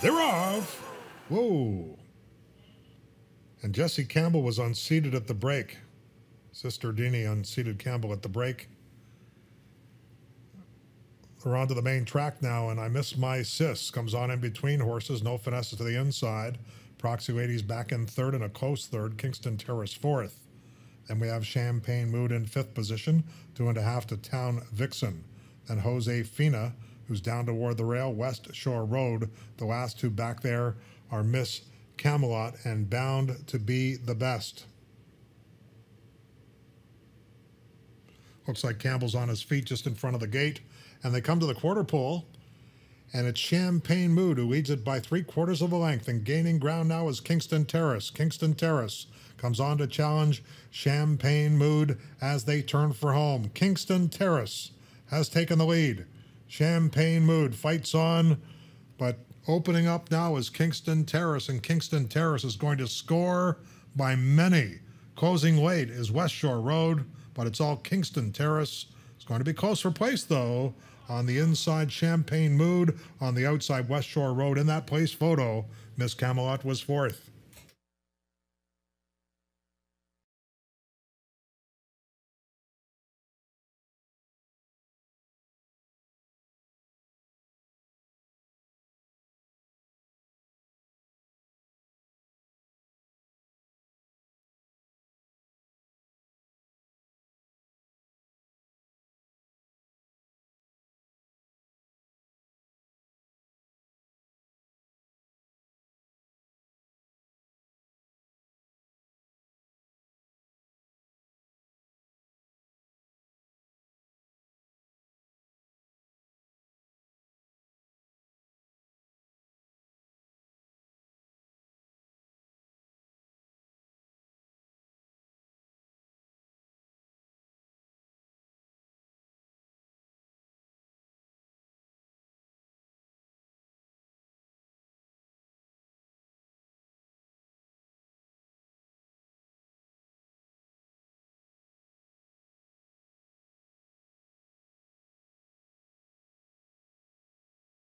They're off. Whoa. And Jesse Campbell was unseated at the break. Sister Dini unseated Campbell at the break. We're onto the main track now, and I miss my sis. Comes on in between horses, no finesse to the inside. Proxy Ladies back in third and a close third. Kingston Terrace fourth. Then we have Champagne Mood in fifth position, two and a half to Town Vixen. Then Jose Fina, who's down toward the rail, West Shore Road. The last two back there are Miss Camelot and Bound to Be the Best. Looks like Campbell's on his feet just in front of the gate. And they come to the quarter pole. And it's Champagne Mood who leads it by three quarters of a length. And gaining ground now is Kingston Terrace. Kingston Terrace comes on to challenge Champagne Mood as they turn for home. Kingston Terrace has taken the lead. Champagne Mood fights on, but opening up now is Kingston Terrace, and Kingston Terrace is going to score by many. Closing late is West Shore Road, but it's all Kingston Terrace. It's going to be close for place, though, on the inside Champagne Mood, on the outside West Shore Road. In that place photo, Miss Camelot was fourth.